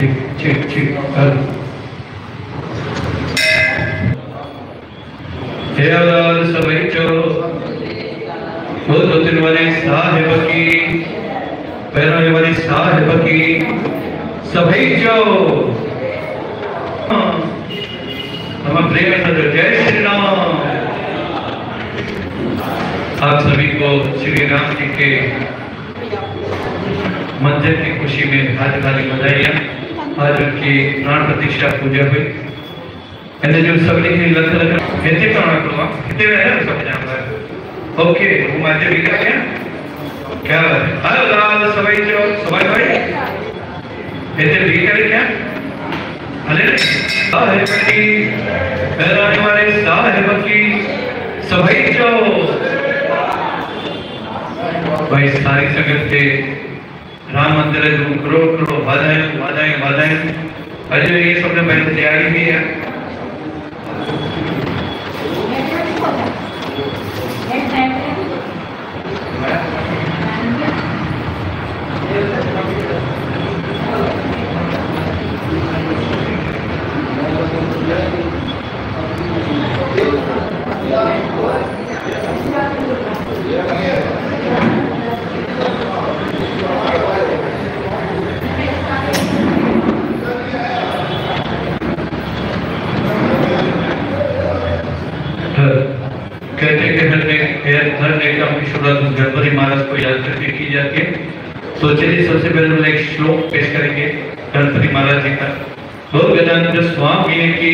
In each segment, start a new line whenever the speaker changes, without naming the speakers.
ठीक ठीक कर जयलाल सभई चो दो दो तीन वाली साहिब की पैरों वाली साहिब की सभई चो हम प्रेम सदर जय श्री राम। आप सभी को श्री राम जी के मंदिर की खुशी में हाथ वाली बधाइयाँ। आज उनकी प्राण प्रतिष्ठा पूजा हुई અને જો સબની की लख लख हिते करणा करो हिते है सब जानवर ओके હું આજે વિકા क्या क्या बात है हेलो लाल सबाई जो सबाई भाई हिते विका क्या अरे साहिब की पहराने वाले साहिब की सबाई जो भाई सारी संगत के राम मंदिर जो करोड़ करोड़ वाधायूं वाधायूं वाधायूं अजय, ये सबने पहले तैयारी भी है। कहते कि हर एक काम की शुरुआत गणपति महाराज को याद करके की जाती है। तो चलिए सबसे पहले हम एक श्लोक पेश करेंगे, गणपति महाराज जी का। हो गजानंद स्वामी की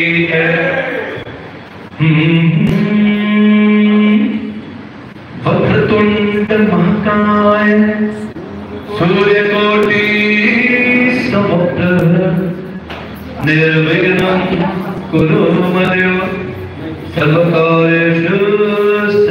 वक्रतुंड महाकाय सूर्य कोटि समुद्र, निर्विघ्नं कुरु मदेव सर्वकार्येषु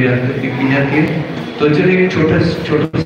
याद करके की जाती है। तो चलिए एक छोटा छोटा